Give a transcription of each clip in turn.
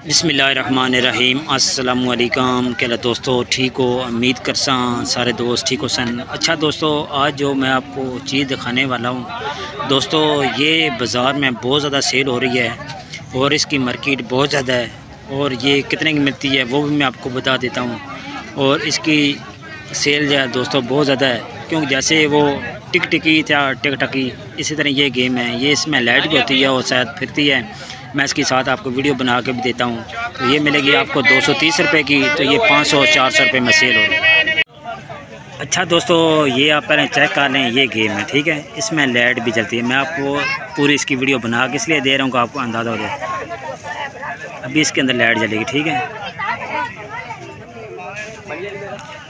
बिसमीम असलकम क्या दोस्तों? ठीक हो? उम्मीद कर सारे दोस्त ठीक हो सन। अच्छा दोस्तों, आज जो मैं आपको चीज़ दिखाने वाला हूँ। दोस्तों, ये बाज़ार में बहुत ज़्यादा सेल हो रही है और इसकी मार्केट बहुत ज़्यादा है और ये कितने की मिलती है वो भी मैं आपको बता देता हूँ। और इसकी सेल जो है दोस्तों, बहुत ज़्यादा है। क्योंकि जैसे वो टिक टिकी या टिक टकी इसी तरह ये गेम है। ये इसमें लाइट भी होती है और शायद फिरती है। मैं इसके साथ आपको वीडियो बना के भी देता हूँ। तो ये मिलेगी आपको दो सौ तीस रुपये की तो ये पाँच सौ चार सौ रुपये में सेल हो अच्छा दोस्तों, ये आप पहले चेक कर लें, ये गेम है, ठीक है? इसमें लाइट भी चलती है। मैं आपको पूरी इसकी वीडियो बना के इसलिए दे रहा हूँ आपको अंदाज़ा हो जाए। अभी इसके अंदर लाइट जलेगी ठीक है?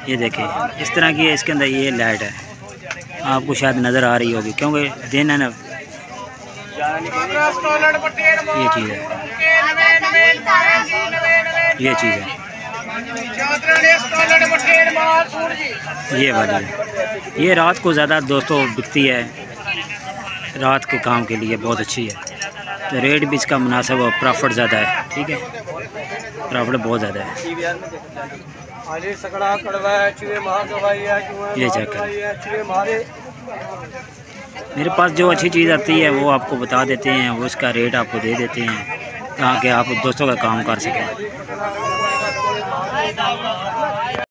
ये देखिए, इस तरह की इसके अंदर ये लाइट है। आपको शायद नज़र आ रही होगी, क्योंकि दिन है ना ये चीज़ है। ये चीज़ है। ये वाली ये रात को ज़्यादा दोस्तों बिकती है। रात के काम के लिए बहुत अच्छी है। तो रेट भी इसका मुनासिब और प्रॉफिट ज़्यादा है, ठीक है? प्रॉफिट बहुत ज़्यादा है। ये चेक मेरे पास जो अच्छी चीज़ आती है, वो आपको बता देते हैं, वो इसका रेट आपको दे देते हैं, ताकि आप दोस्तों का काम कर सकें।